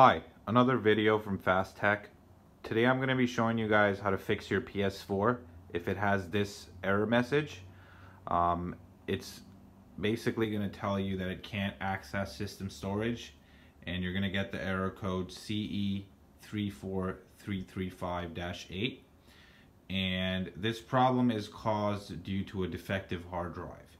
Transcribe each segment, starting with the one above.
Hi, another video from Fast Tech. Today I'm going to be showing you guys how to fix your PS4 if it has this error message. Um, it's basically going to tell you that it can't access system storage and you're going to get the error code CE34335-8 and this problem is caused due to a defective hard drive.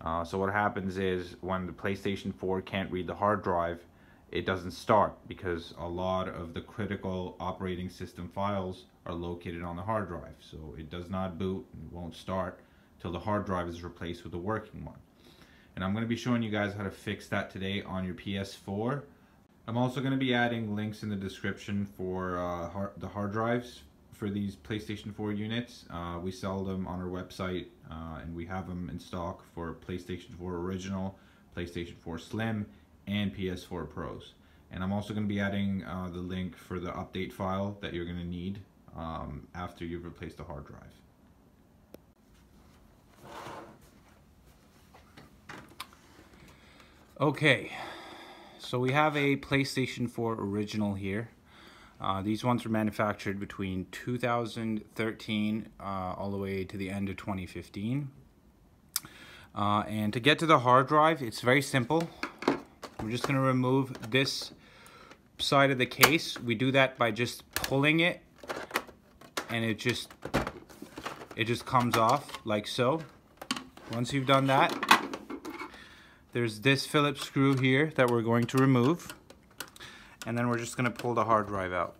Uh, so what happens is when the PlayStation 4 can't read the hard drive it doesn't start because a lot of the critical operating system files are located on the hard drive. So it does not boot and won't start till the hard drive is replaced with a working one. And I'm going to be showing you guys how to fix that today on your PS4. I'm also going to be adding links in the description for uh, hard, the hard drives for these PlayStation 4 units. Uh, we sell them on our website uh, and we have them in stock for PlayStation 4 Original, PlayStation 4 Slim, and PS4 Pros. And I'm also going to be adding uh, the link for the update file that you're going to need um, after you've replaced the hard drive. Okay, so we have a PlayStation 4 original here. Uh, these ones were manufactured between 2013 uh, all the way to the end of 2015. Uh, and to get to the hard drive, it's very simple. We're just going to remove this side of the case. We do that by just pulling it and it just it just comes off like so. Once you've done that, there's this Phillips screw here that we're going to remove. And then we're just going to pull the hard drive out.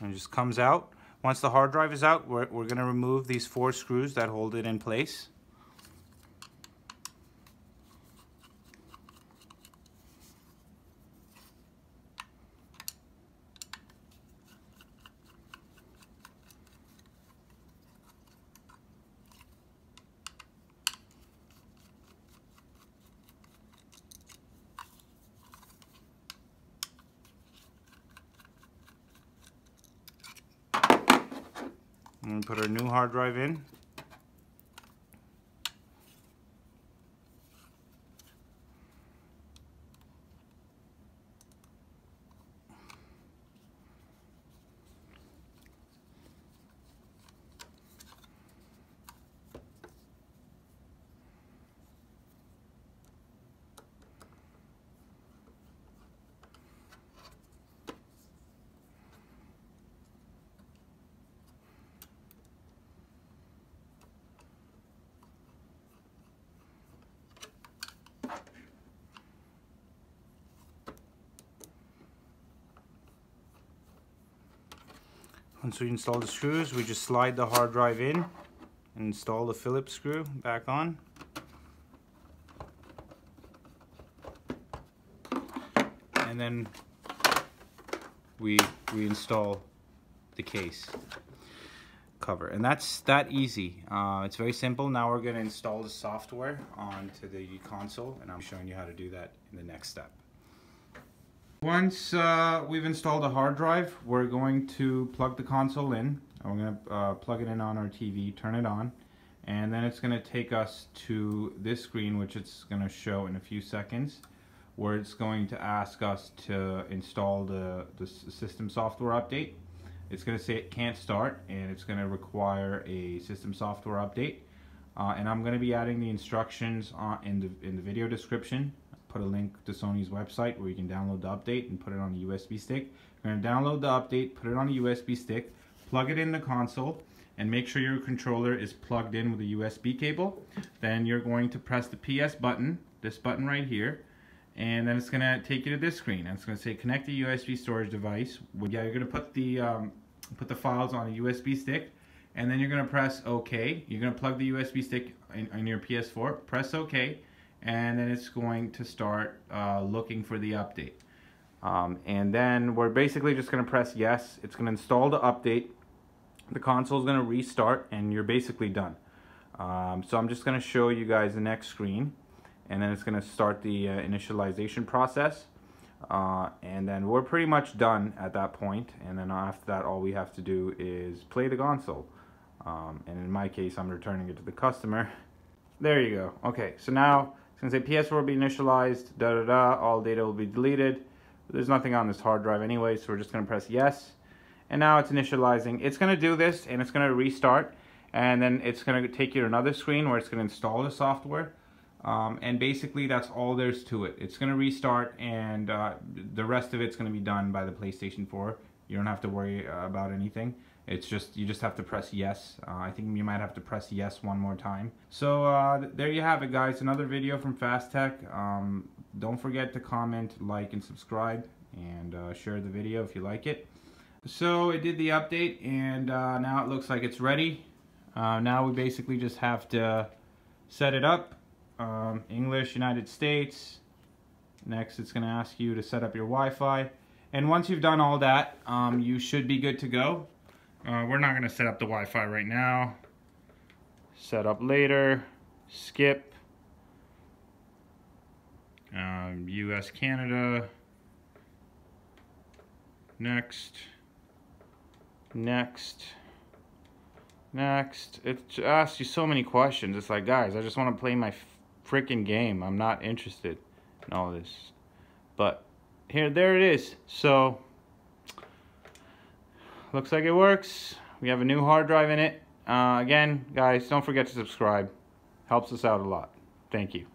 And it just comes out. Once the hard drive is out, we're, we're going to remove these four screws that hold it in place. I'm to put our new hard drive in. Once we install the screws, we just slide the hard drive in and install the Phillips screw back on. And then we reinstall the case cover. And that's that easy. Uh, it's very simple. Now we're going to install the software onto the console and I'm showing you how to do that in the next step. Once uh, we've installed a hard drive, we're going to plug the console in. We're going to uh, plug it in on our TV, turn it on, and then it's going to take us to this screen, which it's going to show in a few seconds, where it's going to ask us to install the, the system software update. It's going to say it can't start, and it's going to require a system software update. Uh, and I'm going to be adding the instructions in the in the video description put a link to Sony's website where you can download the update and put it on a USB stick. You're going to download the update, put it on a USB stick, plug it in the console, and make sure your controller is plugged in with a USB cable. Then you're going to press the PS button, this button right here, and then it's going to take you to this screen. And it's going to say connect the USB storage device. Yeah, you're going to put the um, put the files on a USB stick, and then you're going to press OK. You're going to plug the USB stick in, in your PS4, press OK, and then it's going to start uh, looking for the update. Um, and then we're basically just going to press yes. It's going to install the update. The console is going to restart and you're basically done. Um, so I'm just going to show you guys the next screen and then it's going to start the uh, initialization process. Uh, and then we're pretty much done at that point. point and then after that all we have to do is play the console um, and in my case I'm returning it to the customer there you go. Okay, so now it's gonna say PS4 will be initialized, da da da, all data will be deleted. There's nothing on this hard drive anyway, so we're just gonna press yes. And now it's initializing. It's gonna do this and it's gonna restart and then it's gonna take you to another screen where it's gonna install the software. Um, and basically that's all there's to it. It's gonna restart and uh, the rest of it's gonna be done by the PlayStation 4. You don't have to worry uh, about anything. It's just, you just have to press yes. Uh, I think you might have to press yes one more time. So uh, there you have it guys, another video from Fast Tech. Um, don't forget to comment, like, and subscribe, and uh, share the video if you like it. So it did the update, and uh, now it looks like it's ready. Uh, now we basically just have to set it up. Um, English, United States. Next, it's going to ask you to set up your Wi-Fi. And once you've done all that, um, you should be good to go. Uh, we're not going to set up the Wi-Fi right now. Set up later. Skip. Um, US, Canada. Next. Next. Next. It asks you so many questions. It's like, guys, I just want to play my freaking game. I'm not interested in all this. But here, there it is. So, looks like it works. We have a new hard drive in it. Uh, again, guys, don't forget to subscribe. Helps us out a lot. Thank you.